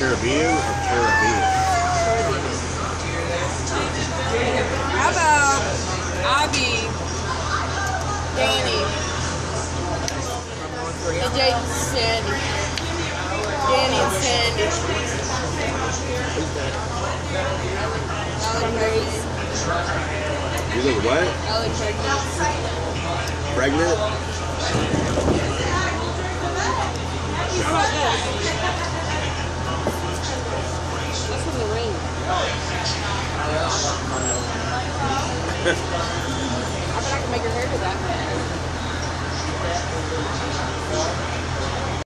Caribbean. Or Caribbean? How about Abby, Danny, and Jaden Sandy? Danny and Sandy. You look what? I look pregnant. Pregnant? About this? That's from the ring.